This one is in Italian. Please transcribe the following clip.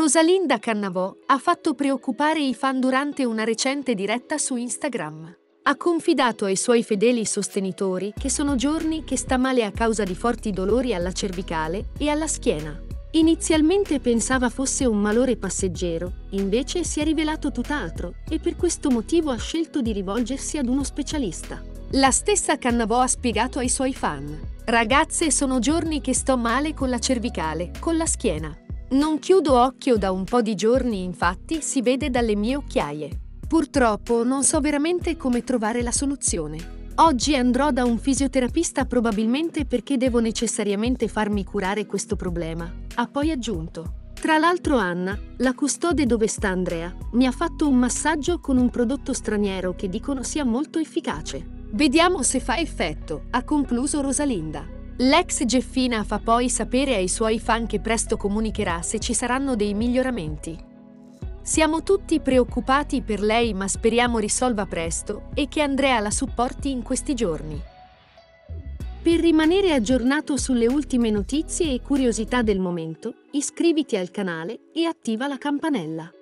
Rosalinda Cannavò ha fatto preoccupare i fan durante una recente diretta su Instagram. Ha confidato ai suoi fedeli sostenitori che sono giorni che sta male a causa di forti dolori alla cervicale e alla schiena. Inizialmente pensava fosse un malore passeggero, invece si è rivelato tutt'altro e per questo motivo ha scelto di rivolgersi ad uno specialista. La stessa Cannavò ha spiegato ai suoi fan. Ragazze, sono giorni che sto male con la cervicale, con la schiena. Non chiudo occhio da un po' di giorni, infatti si vede dalle mie occhiaie. Purtroppo non so veramente come trovare la soluzione. Oggi andrò da un fisioterapista probabilmente perché devo necessariamente farmi curare questo problema. Ha poi aggiunto. Tra l'altro Anna, la custode dove sta Andrea, mi ha fatto un massaggio con un prodotto straniero che dicono sia molto efficace. Vediamo se fa effetto, ha concluso Rosalinda. L'ex Geffina fa poi sapere ai suoi fan che presto comunicherà se ci saranno dei miglioramenti. Siamo tutti preoccupati per lei ma speriamo risolva presto e che Andrea la supporti in questi giorni. Per rimanere aggiornato sulle ultime notizie e curiosità del momento, iscriviti al canale e attiva la campanella.